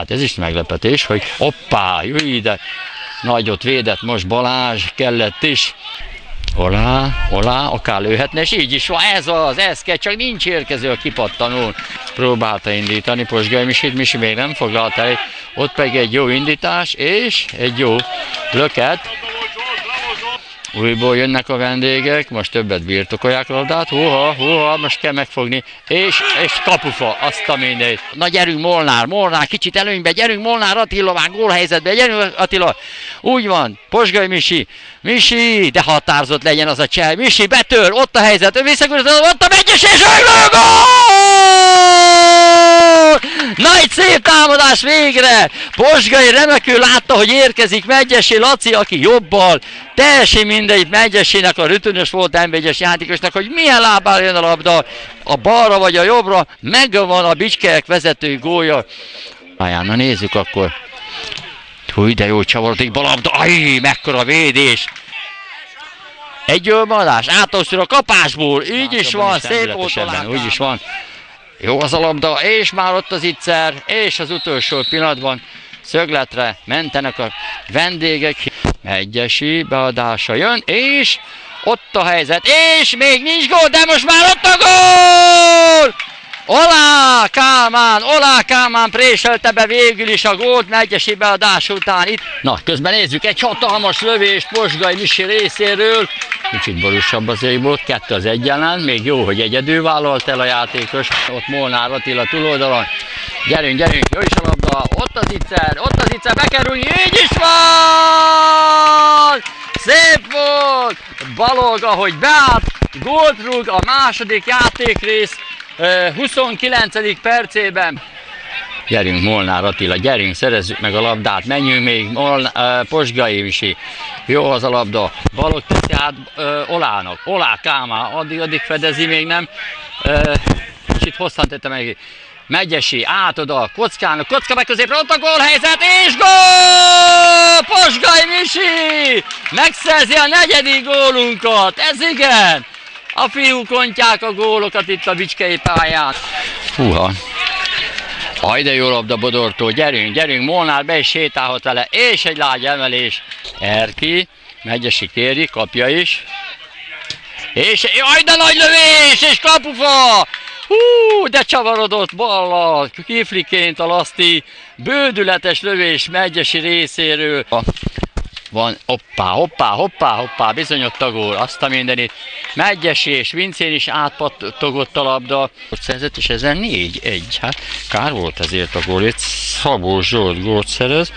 Hát ez is meglepetés, hogy hoppá, jöjj ide, nagyot védett most Balázs, kellett is. Olá, olá, akár lőhetne, és így is van, ez az, ez kell, csak nincs érkező a kipattanó. Próbálta indítani Posgai Misit, Misi még nem foglalt el, ott pedig egy jó indítás, és egy jó löket. Újból jönnek a vendégek, most többet birtokolják a labdát, húha, húha, most kell megfogni, és, és kapufa, azt a mindegy. Na gyerünk Molnár, Molnár, kicsit előnybe, gyerünk Molnár Attila, már gólhelyzetbe, gyerünk Attila, úgy van, Posgai Misi, Misi, de határozott legyen az a csel, Misi betör, ott a helyzet, ő ott a megyes, és Nagy szép támadás végre! Posgai remekül látta, hogy érkezik Megyesi Laci, aki jobbal, teljesen mindegy Megyesének a rütönös volt m játékosnak, hogy milyen lábára jön a labda, a balra vagy a jobbra, megvan a Bicskelyek vezetői gólya. Aján, na nézzük akkor. Hú, de jó csavarodik a labda, aj, mekkora védés! Egy ölmadás, átolszul a kapásból, így is van, szép volt úgy is van. Jó az a labda, és már ott az ittszer, és az utolsó pillanatban szögletre mentenek a vendégek. Egyesi beadása jön, és ott a helyzet, és még nincs gól, de most már ott a gól! Olá Kálmán, Olá Kálmán préselte be végül is a gólt Megyesi beadás után itt. Na, közben nézzük egy hatalmas lövés Posgai Misi részéről. Kicsit borúsabb az volt, kettő az egyenlen, még jó, hogy egyedül vállalt el a játékos. Ott Molnár Attila túloldalon. Gyerünk, gyerünk, jó is a labda, ott az icser, ott az icser, bekerülni, így is van! Szép volt! Balog, ahogy beállt, gólt rúg a második játékrész 29. percében. Gyerünk Molnár Attila, gyerünk, szerezzük meg a labdát, menjünk még, Molnár, Posgai Visi. Jó az a labda, balok teszi át uh, Olának, Olá Kámá, addig, addig fedezi még nem. Kicsit hosszan tette meg. Megyesi, át oda, kockának, kocka meg középre, ott a gólhelyzet, és gól! Posgai Misi! Megszerzi a negyedik gólunkat, ez igen! A fiúk kontják a gólokat itt a Bicskei pályán. Húha. Aj, de jó labda Bodortól, gyerünk, gyerünk, Molnár be is sétálhat vele, és egy lágy emelés. Erki, Megyesi kéri, kapja is. És, aj, de nagy lövés, és kapufa! Hú, de csavarodott ballal, kifliként a laszti, bődületes lövés Megyesi részéről. Van, hoppá, hoppá, hoppá, hoppá, bizonyott a gól, azt a mindenit. Megyesi és Vincén is átpattogott a labda. Ott szerzett, és ezen négy, egy. Hát kár volt ezért a gól, itt Szabó Zsolt gólt szerez.